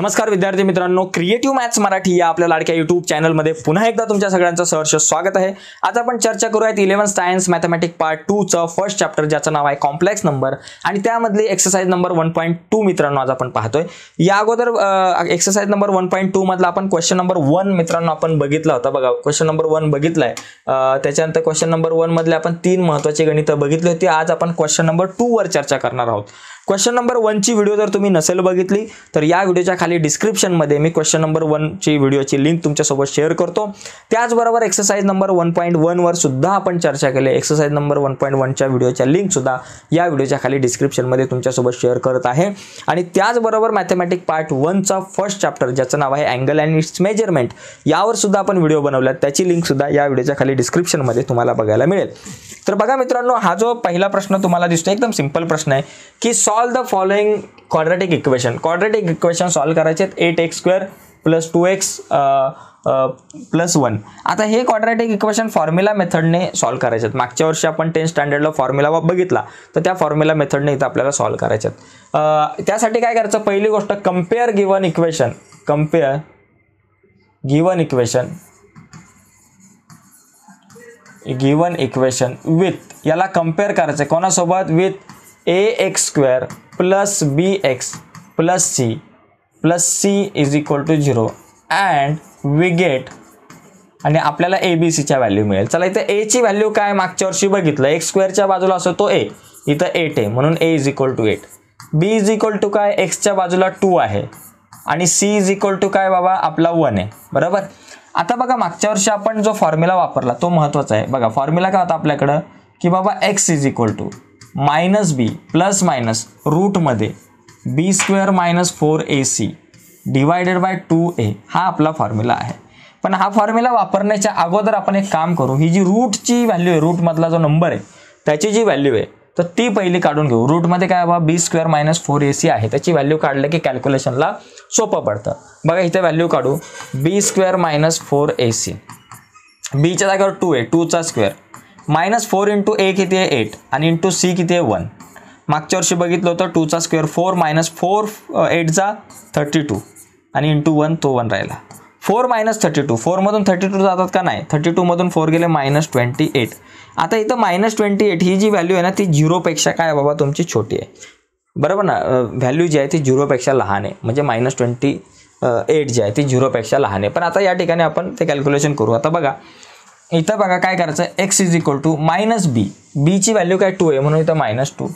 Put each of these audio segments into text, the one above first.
नमस्कार विद्यार्थी मित्रांनो क्रिएटिव्ह मॅथ्स मराठी या आपल्या लाडक्या युट्यूब चॅनलमध्ये पुन्हा एकदा तुमच्या सगळ्यांचं सहर्ष स्वागत आहे. आज आपण चर्चा करूयात इलेव्हन सायन्स मॅथमॅटिक पार्ट टूचं फर्स्ट चॅप्टर ज्याचं नाव आहे कॉम्प्लेक्स नंबर आणि त्यामधली exercise number one point two मित्रांनो आज आपण पाहतोय. या अगोदर exercise number one point two मधला आपण क्वेश्चन नंबर वन मित्रांनो आपण बघितला होता. बघा क्वेश्चन नंबर वन बघितलाय. त्याच्यानंतर क्वेश्चन नंबर वन मधले आपण तीन महत्वाची गणितं बघितली होती. आज आपण क्वेश्चन नंबर टू वर चर्चा करणार आहोत. क्वेश्चन नंबर वनची व्हिडिओ जर तुम्ही नसेल बघितली तर या व्हिडिओच्या खाली डिस्क्रिप्शनमध्ये मी क्वेश्चन नंबर वनची व्हिडिओची लिंक तुमच्यासोबत शेअर करतो. त्याचबरोबर एक्सरसाइज नंबर वन पॉईंट वनवर सुद्धा आपण चर्चा केली. एक्सरसाइज नंबर वन पॉईंट वनच्या व्हिडिओच्या लिंकसुद्धा या व्हिडिओच्या खाली डिस्क्रिप्शनमध्ये तुमच्यासोबत शेअर करत आहे. आणि त्याचबरोबर मॅथमॅटिक पार्ट वनचा फर्स्ट चॅप्टर ज्याचं नाव आहे अँगल अँड इट्स मेजरमेंट यावर सुद्धा आपण व्हिडिओ बनवला त्याची लिंकसुद्धा या व्हिडिओच्या खाली डिस्क्रिप्शनमध्ये तुम्हाला बघायला मिळेल. तर बघा मित्रांनो हा जो पहिला प्रश्न तुम्हाला दिसतो एकदम सिंपल प्रश्न आहे की solve the following quadratic equation quadratic equation solve करायचे आहेत. Eight x square plus two x plus one आता हे क्वाड्रॅटिक इक्वेशन फॉर्म्युला मेथडने सॉल्व करायचे आहेत. मागच्या वर्षी आपण टेन्थ स्टँडर्डला फॉर्म्युला बघितला तर त्या फॉर्म्युला मेथडने इथं आपल्याला सॉल्व करायचे आहेत. Uh, त्यासाठी काय करायचं? पहिली गोष्ट compare given equation compare given equation given equation with याला कंपेअर करायचं आहे कोणासोबत? With a x square plus b x plus c plus c is equal to zero and we get आणि आपल्याला ए बी सीच्या व्हॅल्यू मिळेल. चला इथं एची व्हॅल्यू काय मागच्या वर्षी बघितलं? एक्स स्क्वेअरच्या बाजूला असतो तो ए इथं एट आहे म्हणून a is equal to eight b is equal to काय? एक्सच्या बाजूला टू आहे. आणि सी इज इक्वल टू काय बाबा? आपला वन आहे. बरोबर? आता बघा मागच्या वर्षी आपण जो फॉर्म्युला वापरला तो महत्त्वाचा आहे. बघा फॉर्म्युला काय होता आपल्याकडं? की बाबा x is equal to minus b plus minus रूटमध्ये b square minus four a c divided by two a हा आपला फॉर्म्युला आहे. पण हा फॉर्म्युला वापरण्याच्या अगोदर आपण एक काम करू ही जी रूटची व्हॅल्यू आहे रूटमधला जो नंबर आहे त्याची जी व्हॅल्यू आहे तर ती पहिली काढून घेऊ. रूटमध्ये काय बाबा b square minus four a c आहे त्याची व्हॅल्यू काढलं की कॅल्क्युलेशनला सोपं पडतं. बघा इथे व्हॅल्यू काढू. B square minus four a c. बीच्या जागेवर टू आहे टूचा square minus four into a किती आहे? एट. आणि इंटू सी किती आहे? वन. मागच्या वर्षी बघितलं होतं टूचा स्क्वेअर फोर मायनस फोर एटचा थर्टी टू. आणि इंटू वन तो वन राहिला. Four minus thirty two. फोरमधून thirty two जातात का नाही? थर्टी टूमधून फोर गेले मायनस ट्वेंटी एट. आता इथं मायनस ट्वेंटी एट ही जी व्हॅल्यू आहे ना ती झिरोपेक्षा काय बाबा तुमची छोटी आहे. बरोबर ना? व्हॅल्यू जी आहे ती झिरोपेक्षा लहान आहे. म्हणजे मायनस ट्वेंटी एट जी आहे ती झिरोपेक्षा लहान आहे. पण आता या ठिकाणी आपण ते कॅल्क्युलेशन करू. आता बघा इथं बघा काय करायचं? X is equal to minus b बीची व्हॅल्यू काय? टू आहे म्हणून इथं मायनस टू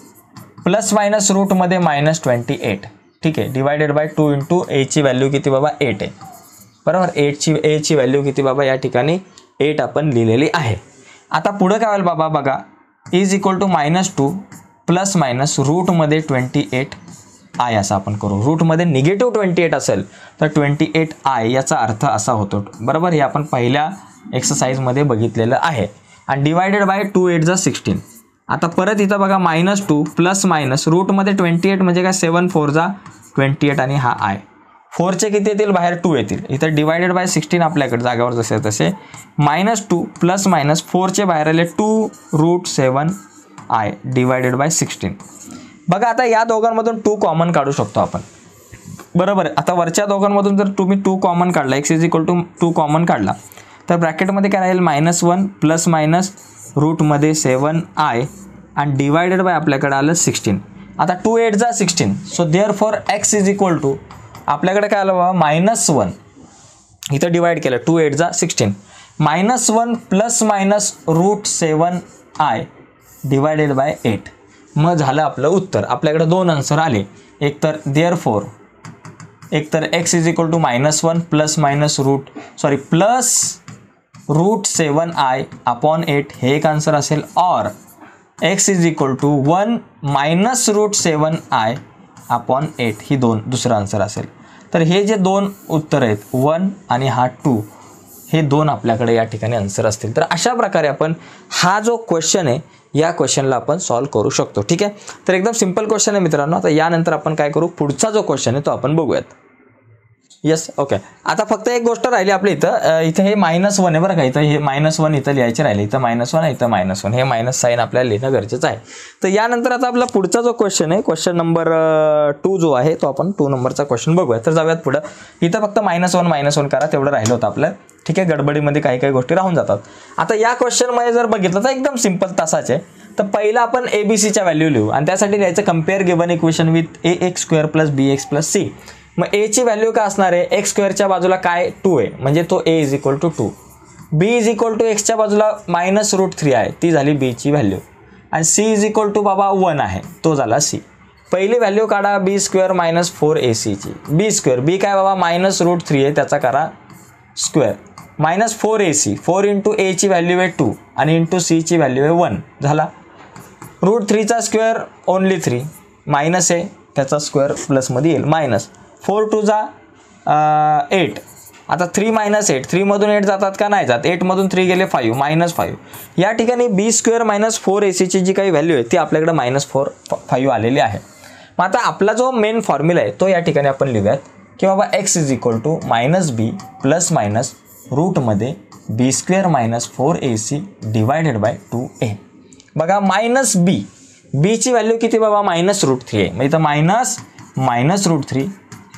प्लस मायनस रूटमध्ये मायनस ट्वेंटी एट ठीक आहे? डिवायडेड बाय टू इंटू एची व्हॅल्यू किती बाबा? एट आहे. बरोबर? एटची एची व्हॅल्यू किती बाबा? या ठिकाणी एट आपण लिहिलेली आहे. आता पुढं काय होईल बाबा? बघा. Is equal to minus two plus minus रूटमध्ये twenty eight i असं आपण करू. रूटमध्ये निगेटिव्ह ट्वेंटी एट असेल तर ट्वेंटी एट आय याचा अर्थ असा होतो. बरोबर? हे आपण पहिल्या एक्सरसाइजमध्ये बघितलेलं आहे. आणि डिवायडेड बाय टू एट जा सिक्स्टीन आता परत इथं बघा मायनस टू प्लस मायनस रूटमध्ये ट्वेंटी एट म्हणजे काय? सेवन फोर जा ट्वेंटी एट आणि हा आय फोरचे किती येतील? बाहेर टू येतील. इथं डिवायडेड बाय सिक्स्टीन आपल्याकडे जागेवर जसे तसे. मायनस टू प्लस मायनस फोरचे बाहेर आले two root seven i divided by sixteen बघा आता या दोघांमधून टू कॉमन काढू शकतो आपण. बरोबर आहे. आता वरच्या दोघांमधून जर तुम्ही टू कॉमन काढला x is equal to two common काढला तर ब्रॅकेटमध्ये काय राहील? मायनस वन प्लस मायनस रूटमध्ये सेवन आय आणि डिवायडेड बाय आपल्याकडे आलं सिक्स्टीन. आता टू एट जा sixteen. So therefore x is equal to आपल्याकडे काय आलं बाबा? Minus one. इथं डिवाइड केलं. टू एट जा sixteen. Minus one plus minus root seven i divided by eight मग झालं आपलं उत्तर. आपल्याकडे दोन आन्सर आले. एक तर देअर फोर एक तर x is equal to minus one plus minus root sorry plus root seven i upon eight हे एक आन्सर असेल. Or x is equal to one minus root seven i upon eight ही दोन दुसरं answer असेल. तर हे जे दोन उत्तर आहेत वन आणि हा टू हे दोन आपल्याकडे या ठिकाणी आन्सर असतील. तर अशा प्रकारे आपण हा जो क्वेश्चन आहे या क्वेश्चनला आपण सॉल्व्ह करू शकतो. ठीक आहे? तर एकदम सिंपल क्वेश्चन आहे मित्रांनो. आता यानंतर आपण काय करू? पुढचा जो क्वेश्चन आहे तो आपण बघूयात. येस ओके आता फक्त एक गोष्ट राहिली आपल्या इथं. इथं हे मायनस वन आहे बरं का. इथं हे मायनस वन इथं लिहायचे राहिले. इथं मायनस वन आहे इथं मायनस वन हे मायनस साईन आपल्याला लिहिणं गरजेचं आहे. तर यानंतर आता आपला पुढचा जो क्वेश्चन आहे क्वेश्चन नंबर टू जो आहे तो आपण टू नंबरचा क्वेश्चन बघूया. तर जाऊयात पुढं. इथं फक्त मायनस वन मायनस वन करा. तेवढं राहिलं होतं आपलं. ठीक आहे? गडबडीमध्ये काही काही गोष्टी राहून जातात. आता या क्वेश्चनमध्ये जर बघितलं तर एकदम सिंपल तासाचे तर पहिलं आपण ए बी सीच्या व्हॅल्यू लिहू. आणि त्यासाठी लिहायचं compare given equation with a x square plus b x plus c मग एची व्हॅल्यू काय असणार आहे? एक्स स्क्वेअरच्या बाजूला काय? टू आहे. म्हणजे तो a is equal to two b is equal to एक्सच्या बाजूला मायनस रूट थ्री आहे. ती झाली बीची व्हॅल्यू आणि सी इज इक्वल टू बाबा वन आहे. तो झाला सी पहिली व्हॅल्यू काढा b square minus four a सीची बी स्क्वेअर बी काय बाबा? मायनस रूट थ्री आहे. त्याचा करा square minus four a c four into एची व्हॅल्यू आहे टू आणि इंटू सीची व्हॅल्यू आहे वन झाला. रूट थ्रीचा स्क्वेअर ओनली थ्री मायनस आहे. त्याचा स्क्वेअर प्लसमध्ये येईल. मायनस फोर टू जा एट आता थ्री मायनस एट थ्रीमधून एट जातात का? नाही जात. एटमधून थ्री गेले फाईव्ह मायनस फाईव्ह या ठिकाणी b square minus four a सीची जी काही व्हॅल्यू आहे ती आपल्याकडे मायनस फोर फाईव्ह आलेली आहे. मग आता आपला जो मेन फॉर्म्युला आहे तो या ठिकाणी आपण लिहूयात की बाबा x is equal to minus b plus minus रूटमध्ये b square minus four a c divided by two a बघा मायनस बी बीची व्हॅल्यू किती बाबा? मायनस रूट थ्री आहे. मग इथं minus minus root three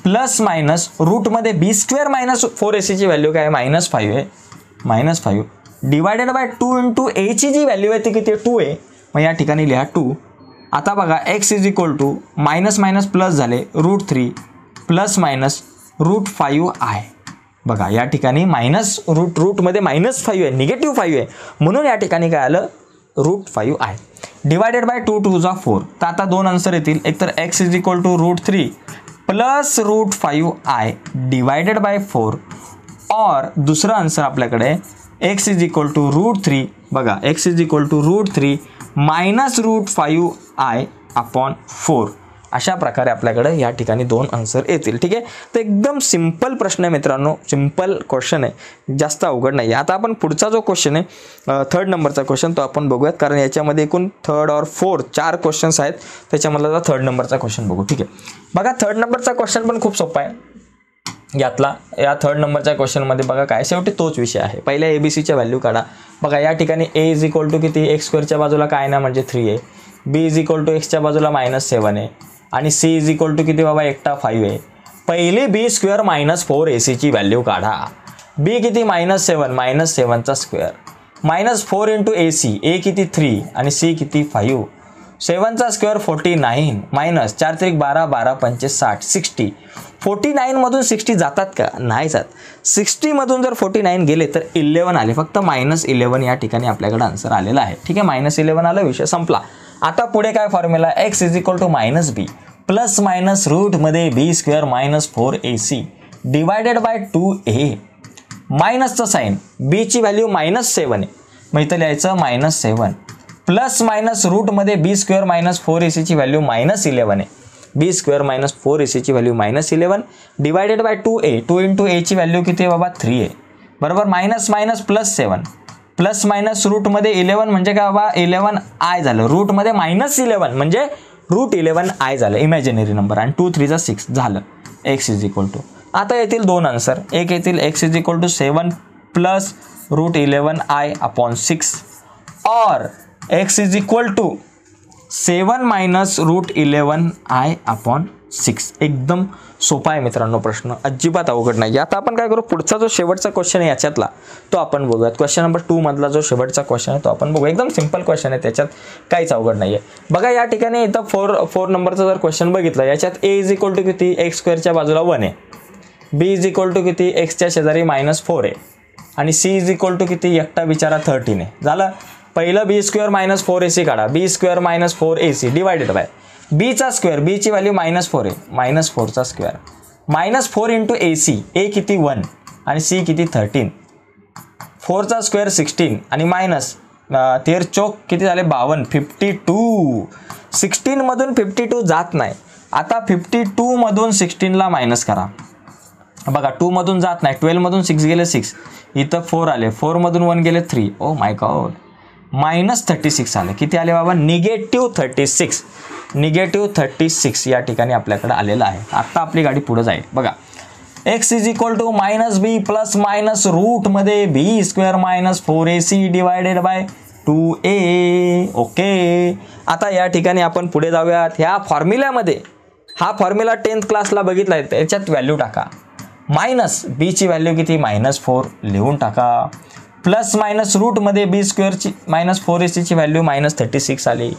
plus minus रूटमध्ये b square minus four a सीची value काय? आहे मायनस फाईव्ह आहे minus five. Divided by two into एची जी व्हॅल्यू आहे ती किती आहे? टू आहे मग या ठिकाणी लिहा टू. आता बघा x is equal to minus minus plus झाले root three. Plus minus root five आहे. बघा या ठिकाणी मायनस रूट रूटमध्ये मायनस फाईव्ह आहे निगेटिव्ह फाईव्ह आहे. म्हणून या ठिकाणी काय आलं? रूट फाईव्ह आहे. डिवायडेड बाय टू टूचा फोर. तर आता दोन आन्सर येतील. एकतर x is equal to root three. Plus root five i divided by four. और दूसरा आंसर आन्सर आपल्याकडे x is equal to root three बगा x is equal to root three minus root five i upon four अशा प्रकारे आपल्याकडे या ठिकाणी दोन आन्सर येतील. ठीक आहे? तर एकदम सिंपल प्रश्न आहे मित्रांनो. सिंपल क्वेश्चन आहे. जास्त अवघड नाही. आहे आता आपण पुढचा जो क्वेश्चन आहे थर्ड नंबरचा क्वेश्चन तो आपण बघूयात. कारण याच्यामध्ये एकूण थर्ड और फोर्थ चार क्वेश्चन्स आहेत. त्याच्यामधला थर्ड नंबरचा क्वेश्चन बघू. ठीक आहे? बघा थर्ड नंबरचा क्वेश्चन पण खूप सोपा आहे. यातला या थर्ड नंबरच्या क्वेश्चनमध्ये बघा काय? शेवटी तोच विषय आहे. पहिल्या ए बी सीच्या व्हॅल्यू काढा. बघा या ठिकाणी ए इज इक्वल टू किती? एक्स स्क्वेअरच्या बाजूला काय ना म्हणजे थ्री आहे. बी इज इक्वल टू एक्सच्या बाजूला मायनस सेवन आहे. आणि सी इज इक्वल टू किती बाबा? एकटा फाईव्ह आहे. पहिली b square minus four a सीची व्हॅल्यू काढा. बी किती? Minus seven minus सेवनचा square minus four into a c a किती? थ्री आणि सी किती? फाईव्ह सेवनचा स्क्वेअर फोर्टी नाईन मायनस चार त्रिक बारा बारा पंचे साठ सिक्स्टी फोर्टी नाईनमधून सिक्स्टी जातात का? नाही जात. सिक्स्टीमधून जर फोर्टी नाईन गेले तर इलेवन आले. फक्त मायनस इलेवन या ठिकाणी आपल्याकडे आन्सर आलेला आहे. ठीक आहे? मायनस इलेवन आलं विषय संपला. आता पुढे काय formula x is equal to minus b plus minus रूटमध्ये b square minus four a c divided by two a मायनसचं sign बीची व्हॅल्यू मायनस सेवन आहे मग इथं लिहायचं minus seven plus minus रूटमध्ये b square minus four a सीची value minus eleven आहे b square minus four a सीची value minus eleven divided by two a two into एची value किती आहे बाबा? थ्री आहे बरोबर? Minus minus plus seven plus minus रूटमध्ये eleven म्हणजे काय बाबा? इलेवन आय झालं. रूटमध्ये मायनस इलेवन म्हणजे रूट इलेवन आय झालं. इमॅजिनरी नंबर आणि टू थ्रीचा सिक्स झालं. एक्स इज इक्वल टू आता येतील दोन आन्सर एक येतील x is equal to seven plus root eleven i upon six और x is equal to seven minus root eleven i upon six. एकदम सोपा आहे मित्रांनो प्रश्न. अजिबात अवघड नाही. आता आपण काय करू? पुढचा जो शेवटचा क्वेश्चन आहे याच्यातला तो आपण बघूयात. क्वेश्चन नंबर टू मधला जो शेवटचा क्वेश्चन आहे तो आपण बघू एकदम सिंपल क्वेश्चन आहे त्याच्यात काहीच अवघड नाही आहे बघा या ठिकाणी इथं फोर फोर नंबरचा जर क्वेश्चन बघितला याच्यात ए इज इक्वल टू किती? एक्स स्क्वेअरच्या बाजूला वन आहे. बी इज इक्वल टू किती? एक्सच्या शेजारी मायनस फोर आहे. आणि सी इज इक्वल टू किती? एकटा बिचारा थर्टीन आहे. झालं? पहिलं b square minus four a c काढा. B square minus four a c divided by बीचा स्क्वेअर बीची व्हॅल्यू मायनस फोर आहे. मायनस फोरचा square minus four into a c a किती वन आणि सी किती थर्टीन फोरचा स्क्वेअर सिक्स्टीन आणि मायनस तेर चौक किती झाले? बावन्न फिफ्टी टू सिक्स्टीनमधून फिफ्टी टू जात नाही. आता फिफ्टी टूमधून सिक्स्टीनला मायनस करा. बघा टूमधून जात नाही. ट्वेल्वमधून सिक्स गेले सिक्स इथं फोर आले. फोरमधून वन गेले three oh my god minus thirty six आले. किती आले बाबा? Negative thirty six negative thirty six या ठिकाणी आपल्याकडे आलेलं आहे. आत्ता आपली गाडी पुढं जाईल. बघा. X is equal to minus b plus minus रूटमध्ये b square minus four a c divided by two a okay आता या ठिकाणी आपण पुढे जाऊयात. ह्या फॉर्म्युल्यामध्ये हा फॉर्म्युला टेन्थ क्लासला बघितला आहे त्याच्यात व्हॅल्यू टाका. मायनस बीची व्हॅल्यू किती? मायनस फोर लिहून टाका. प्लस मायनस रूटमध्ये बी स्क्वेअरची मायनस फोर ए सीची व्हॅल्यू मायनस थर्टी सिक्स आली.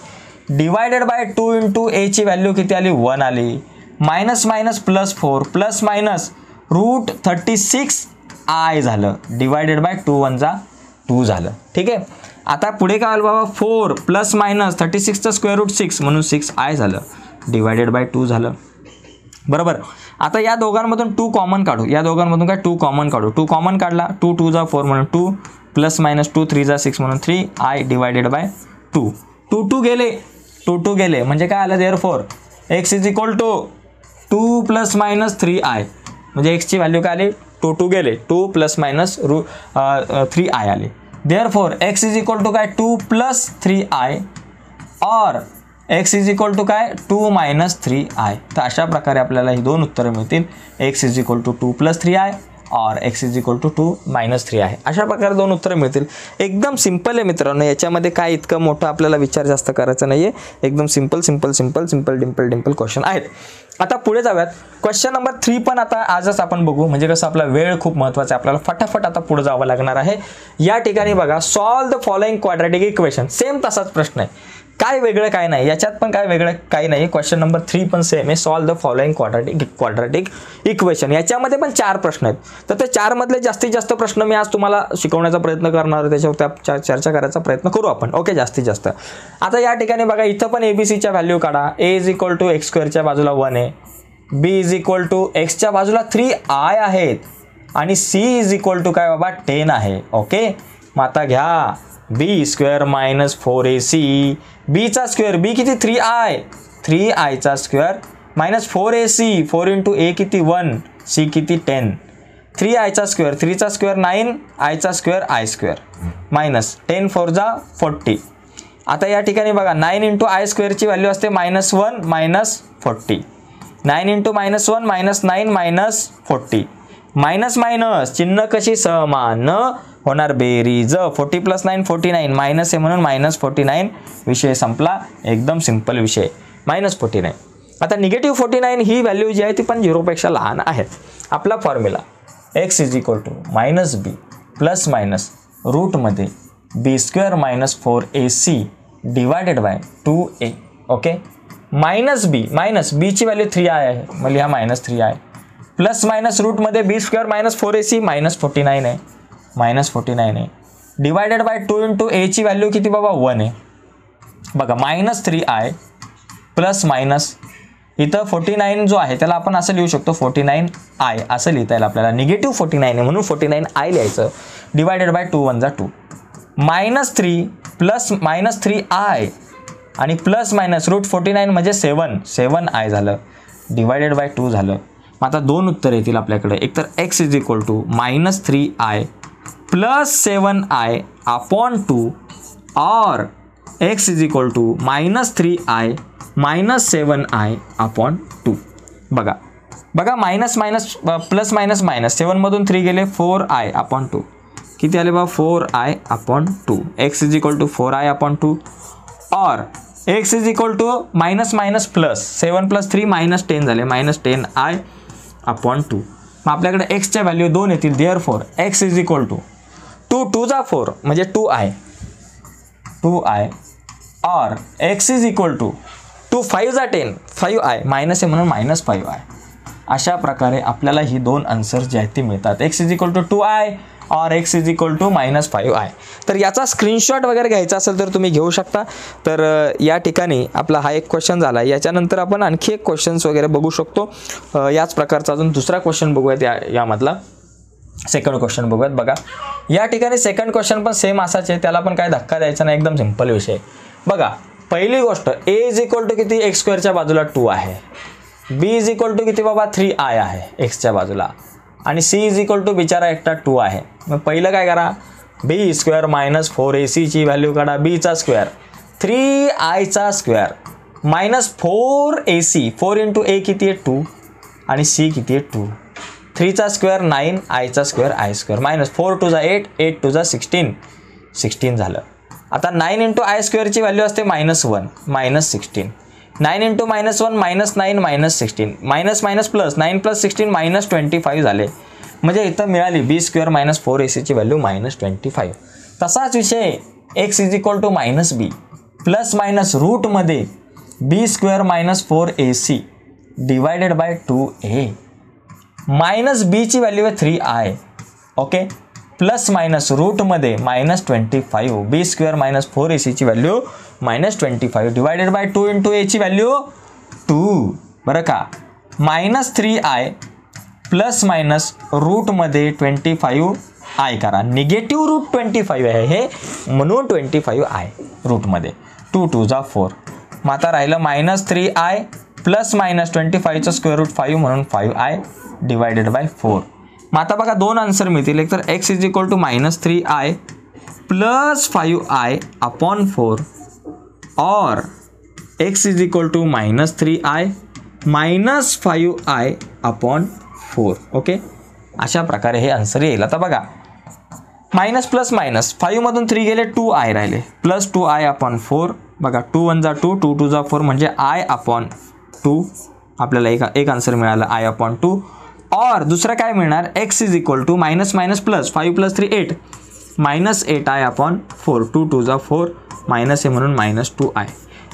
डिवायडेड बाय टू इंटू एची व्हॅल्यू किती आली? वन आली. Minus minus plus four plus minus root thirty six i झालं डिवायडेड बाय टू वनचा टू झालं. ठीक आहे? आता पुढे काय आलं बाबा? फोर प्लस मायनस थर्टी सिक्सचं स्क्वेअर रूट सिक्स म्हणून सिक्स आय झालं. डिवायडेड बाय टू झालं. बरोबर? आता या दोघांमधून टू कॉमन काढू. या दोघांमधून काय? टू कॉमन काढू. टू कॉमन काढला. टू टू जा फोर म्हणून two plus minus two three जा सिक्स म्हणून three i divided by two two two गेले. टू टू गेले. म्हणजे काय आलं therefore x is equal to two plus minus three i म्हणजे एक्सची व्हॅल्यू काय आली? टू टू गेले. Two plus minus root three i आले. Therefore x is equal to काय? Two plus three i or x is equal to काय? Two minus three i तर अशा प्रकारे आपल्याला ही दोन उत्तरं मिळतील. X is equal to two plus three i और x is equal to two minus three आहे. अशा प्रकारे दोन उत्तरं मिळतील. एकदम सिंपल आहे मित्रांनो. याच्यामध्ये काय इतकं मोठं आपल्याला विचार जास्त करायचा नाही आहे एकदम simple simple simple simple dimple dimple question आहेत. आता पुढे जाऊयात. क्वेश्चन नंबर थ्री पण आता आजच आपण बघू. म्हणजे कसं आपला वेळ खूप महत्त्वाचा आहे. आपल्याला फटाफट आता पुढे जावं लागणार आहे. या ठिकाणी बघा solve the following quadratic equation same तसाच प्रश्न आहे. काय वेगळं काय नाही. याच्यात पण काय वेगळं काही नाही. क्वेश्चन नंबर थ्री पण सेम आहे. Solve the following quadratic quadratic equation याच्यामध्ये पण चार प्रश्न आहेत. तर ते चारमधले जास्तीत जास्त प्रश्न मी आज तुम्हाला शिकवण्याचा प्रयत्न करणार त्याच्यावर त्या चर्चा करायचा प्रयत्न करू आपण. ओके जास्तीत जास्त. आता या ठिकाणी बघा इथं पण ए बी सीच्या व्हॅल्यू काढा. A is equal to x स्क्वेअरच्या बाजूला वन आहे. बी इज इक्वल टू एक्सच्या बाजूला थ्री आय आहेत. आणि सी इज इक्वल टू काय बाबा टेन आहे. ओके मग आता घ्या. B square minus four a c बीचा स्क्वेअर बी किती? थ्री आय थ्री आयचा square minus four a c four into a किती? वन सी किती? टेन थ्री आयचा स्क्वेअर थ्रीचा स्क्वेअर नाईन आयचा square i square minus ten four जा forty आता या ठिकाणी बघा नाईन इंटू आय स्क्वेअरची व्हॅल्यू असते minus one minus forty nine into minus one minus nine minus forty minus minus चिन्ह कशी समान? होणार बेरीज. Forty plus nine forty nine. Minus आहे म्हणून मायनस फोर्टी नाईन विषय संपला. एकदम सिंपल विषय. Minus forty nine. आता निगेटिव्ह फोर्टी नाईन ही व्हॅल्यू जी आहे ती पण झिरोपेक्षा लहान आहे आपला formula. X is equal to minus b plus minus रूटमध्ये b square minus four a c divided by two a okay minus b minus बीची व्हॅल्यू थ्री आय आहे. मग लिहा minus three i plus minus रूटमध्ये b square minus four a c minus forty nine आहे. Minus forty nine आहे. Divided by two into एची value किती बाबा? One आहे. बघा minus three i plus minus इथं फोर्टी नाईन जो आहे त्याला आपण असं लिहू शकतो फोर्टी नाईन आय. असं लिहिता येईल आपल्याला. निगेटिव्ह फोर्टी नाईन आहे म्हणून फोर्टी नाईन आय लिहायचं. डिवायडेड बाय टू वन जा two. Minus three plus minus three i आणि plus minus root forty nine म्हणजे सेवन. सेवन आय झालं. डिवायडेड बाय टू झालं. मग आता दोन उत्तर येतील आपल्याकडे. एकतर x is equal to minus three i plus seven i upon two or x is equal to minus three i minus seven i upon two बघा. बघा minus minus plus minus minus सेवनमधून three गेले four i upon two किती आले बा? Four i upon two x is equal to four i upon two or x is equal to minus minus plus seven plus three minus ten झाले. Minus ten i upon two. मग आपल्याकडे एक्सच्या value दोन येतील therefore x is equal to two two जा four म्हणजे two i two i or x is equal to two five जा ten five i minus आहे म्हणून मायनस फाईव्ह आय अशा प्रकारे आपल्याला ही दोन आन्सर्स जे आहेत ती मिळतात. X is equal to two i or x is equal to minus five i तर याचा स्क्रीनशॉट वगैरे घ्यायचा असेल तर तुम्ही घेऊ शकता. तर या ठिकाणी आपला हा एक क्वेश्चन झाला. याच्यानंतर आपण आणखी एक क्वेश्चन्स वगैरे बघू शकतो. याच प्रकारचा अजून दुसरा क्वेश्चन बघूयात या यामधला. सेकंड क्वेश्चन बघूयात बघा. या ठिकाणी सेकंड क्वेश्चन पण सेम असाच आहे त्याला पण काय धक्का द्यायचा नाही. एकदम सिंपल विषय. बघा पहिली गोष्ट ए इज इक्वल टू किती? एक्स स्क्वेअरच्या बाजूला टू आहे. बी इज इक्वल टू किती बाबा? थ्री आय आहे. एक्सच्या बाजूला. आणि सी इज इक्वल टू बिचारा एकटा टू आहे. मग पहिलं काय करा? B square minus four a सीची व्हॅल्यू काढा. बीचा स्क्वेअर थ्री आयचा square minus four a c four into a किती आहे? टू आणि सी किती आहे? टू थ्रीचा स्क्वेअर नाईन आयचा square i square minus four टूचा eight eight टूचा सिक्स्टीन सिक्स्टीन झालं. आता नाईन इंटू आय स्क्वेअरची व्हॅल्यू असते minus one minus sixteen nine into minus one minus nine minus sixteen. Minus minus plus nine plus sixteen minus twenty five झाले. म्हणजे इथं मिळाली b square minus four a सीची value minus twenty five. तसाच विषय x is equal to minus b plus minus रूटमध्ये b square minus four a c divided by two a minus बीची value आहे three i okay plus minus रूटमध्ये minus twenty five b square minus four a सीची value minus twenty five divided by two into एची value to. बरं का? Minus three i plus minus रूटमध्ये twenty five i करा. Negative root twenty five आहे हे म्हणून twenty five i रूटमध्ये two two जा फोर. मग आता राहिलं minus three i plus minus twenty फाईव्हचं square root five म्हणून five i divided by four. मग आता बघा दोन आन्सर मिळतील. एक तर x is equal to minus three i plus five i upon four और x is equal to minus three i minus five i upon four okay अशा प्रकारे हे आन्सर येईल. आता बघा. मायनस प्लस मायनस फाईव्हमधून थ्री गेले टू आय राहिले. Plus two i upon four बघा टू वन जा टू टू टू जा फोर म्हणजे आय अपॉन टू आपल्याला एक एक आन्सर मिळालं आय अपॉन टू और दुसरं काय मिळणार? X is equal to minus minus plus five plus three eight minus eight i upon four two two जा फोर मायनस आहे म्हणून मायनस टू आय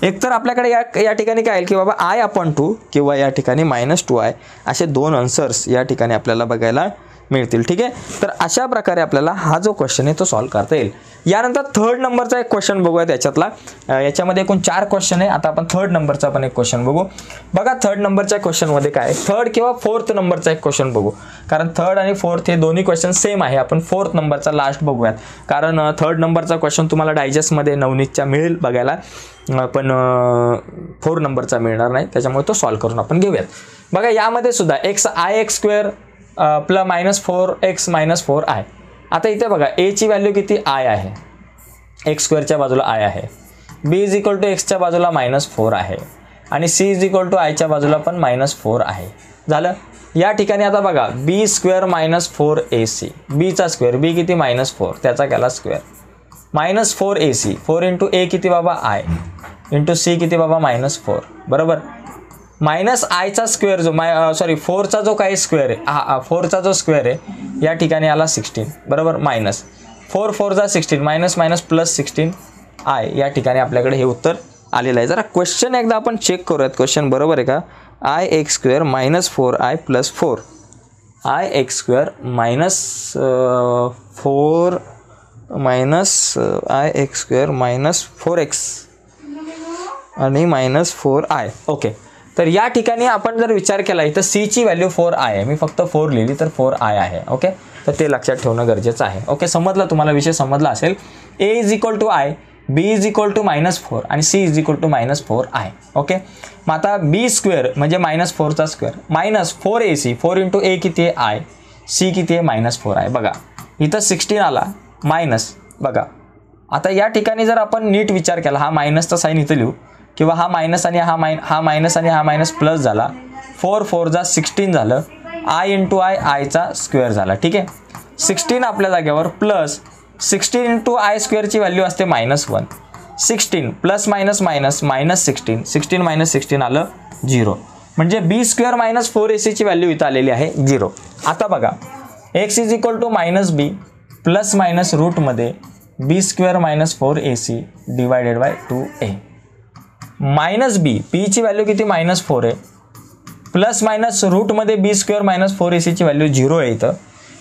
एकतर आपल्याकडे या या ठिकाणी काय येईल की बाबा आय अपॉन टू किंवा या ठिकाणी मायनस टू आय असे दोन आन्सर्स या ठिकाणी आपल्याला बघायला मिळतील. ठीक आहे? तर अशा प्रकारे आपल्याला हा जो क्वेश्चन आहे तो सॉल्व्ह करता येईल. यानंतर थर्ड नंबरचा एक क्वेश्चन बघूया त्याच्यातला. याच्यामध्ये एकूण चार क्वेश्चन आहे. आता आपण थर्ड नंबरचा पण एक क्वेश्चन बघू. बघा थर्ड नंबरच्या क्वेश्चनमध्ये काय थर्ड किंवा फोर्थ नंबरचा एक क्वेश्चन बघू. कारण थर्ड आणि फोर्थ हे दोन्ही क्वेश्चन सेम आहे. आपण फोर्थ नंबरचा लास्ट बघूयात. कारण थर्ड नंबरचा क्वेश्चन तुम्हाला डायजेस्टमध्ये नवनीतच्या मिळेल बघायला. पण फोर नंबरचा मिळणार नाही. त्याच्यामुळे तो सॉल्व्ह करून आपण घेऊयात. बघा यामध्ये सुद्धा x i x square plus minus four x minus four i आता इथे बघा एची व्हॅल्यू किती? आय आहे. एक्स स्क्वेअरच्या बाजूला आय आहे. बी इज इक्वल टू एक्सच्या बाजूला मायनस फोर आहे. आणि सी इज इक्वल टू आयच्या बाजूला पण मायनस फोर आहे. झालं? या ठिकाणी आता बघा b square minus four a c बीचा स्क्वेअर बी किती मायनस फोर त्याचा केला square minus four a c four into a किती बाबा? आय इंटू सी किती बाबा? मायनस फोर बरोबर? मायनस आयचा स्क्वेअर जो माय सॉरी फोरचा जो काही स्क्वेअर आहे हा हा फोरचा जो स्क्वेअर आहे या ठिकाणी आला सिक्स्टीन बरोबर? मायनस. फोर फोरचा sixteen minus minus plus sixteen i या ठिकाणी आपल्याकडे हे उत्तर आलेलं आहे. जरा क्वेश्चन एकदा आपण चेक करूयात. क्वेश्चन बरोबर आहे का? I x square minus four i plus four i x square minus four minus i x square minus four x आणि मायनस फोर आय ओके तर या ठिकाणी आपण जर विचार केला इथं सीची व्हॅल्यू फोर आय आहे. मी फक्त फोर लिहिली तर फोर आय आहे ओके तर ते लक्षात ठेवणं गरजेचं आहे ओके समजलं तुम्हाला विषय समजला असेल? A is equal to i b is equal to minus four आणि c is equal to minus four i okay मग आता बी स्क्वेअर म्हणजे मायनस फोरचा square minus four a c four into a किती आहे? आय सी किती आहे? Minus four आहे. बघा इथं सिक्स्टीन आला मायनस बघा. आता या ठिकाणी जर आपण नीट विचार केला हा मायनसचा साईन इथं लिहू. किंवा हा मायनस आणि हा माय हा मायनस आणि हा मायनस प्लस झाला. फोर फोरचा सिक्स्टीन झालं. आय इंटू आय आयचा स्क्वेअर झाला. ठीक आहे? सिक्स्टीन आपल्या जागेवर प्लस सिक्स्टीन इंटू आय स्क्वेअरची व्हॅल्यू असते minus one sixteen plus minus minus minus sixteen sixteen minus sixteen आलं झिरो म्हणजे b square minus four a सीची व्हॅल्यू इथं आलेली आहे झिरो आता बघा. X is equal to minus b plus minus रूटमध्ये b square minus four a c divided by two a minus b Peechi value किती? Minus four आहे. Plus minus रूटमध्ये b square minus four a सीची value zero आहे इथं.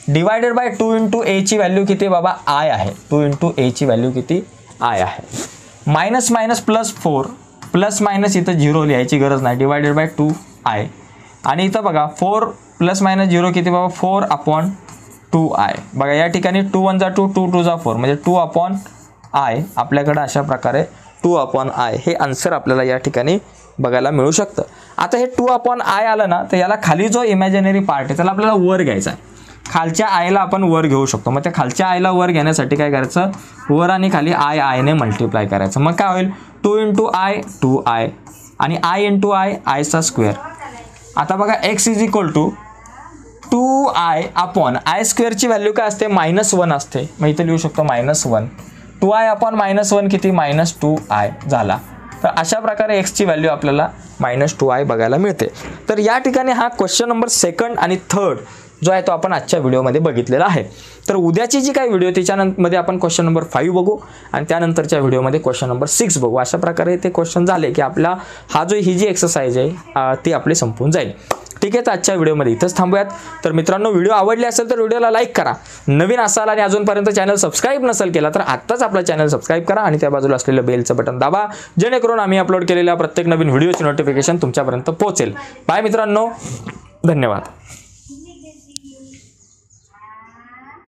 Divided by two into एची value किती बाबा? I आहे. Two into एची व्हॅल्यू किती? आय आहे. Minus minus plus four plus minus इथं झिरो लिहायची गरज नाही. डिवायडेड बाय टू आय आणि इथं बघा फोर प्लस मायनस झिरो किती बाबा? फोर अपॉन टू आय बघा या ठिकाणी टू वन जा टू टू टू जा फोर म्हणजे टू अपॉन आय आपल्याकडं अशा प्रकारे टू अपॉन आय हे आन्सर आपल्याला या ठिकाणी बघायला मिळू शकतं. आता हे टू अपॉन आय आलं ना तर याला खाली जो इमॅजिनरी पार्ट आहे त्याला आपल्याला वर घ्यायचा आहे. खालच्या आयला आपण वर घेऊ शकतो. मग त्या खालच्या आयला वर घेण्यासाठी काय करायचं? वर आणि खाली आय आयने मल्टिप्लाय करायचं. मग काय होईल? Two into i two i. आणि आय इंटू आय आयचा स्क्वेअर आता बघा x is equal to two i upon i स्क्वेअरची value काय असते? मायनस वन असते. मग इथे लिहू शकतो minus one two i upon minus one किती? मायनस टू आय झाला. तर अशा प्रकारे एक्सची व्हॅल्यू आपल्याला मायनस टू आय बघायला मिळते. तर या ठिकाणी हा क्वेश्चन नंबर सेकंड आणि थर्ड जो आहे तो आपण आजच्या व्हिडिओमध्ये बघितलेला आहे. तर उद्याची जी काही व्हिडिओ त्याच्यानंतरमध्ये आपण क्वेश्चन नंबर फाईव्ह बघू आणि त्यानंतरच्या व्हिडिओमध्ये क्वेश्चन नंबर सिक्स बघू. अशा प्रकारे ते क्वेश्चन झाले की आपला हा जो ही जी एक्सरसाइज आहे ती आपली संपून जाईल. ठीक आहे आजच्या व्हिडिओमध्ये इथंच थांबूयात. तर मित्रांनो व्हिडिओ आवडले असेल तर व्हिडिओला लाईक करा. नवीन असाल आणि अजूनपर्यंत चॅनल सबस्क्राईब नसेल केला तर आत्ताच आपला चॅनल सबस्क्राईब करा आणि त्या बाजूला असलेलं बेलचं बटन दाबा. जेणेकरून आम्ही अपलोड केलेल्या प्रत्येक नवीन व्हिडिओची नोटिफिकेशन तुमच्यापर्यंत पोहोचेल. बाय मित्रांनो. धन्यवाद.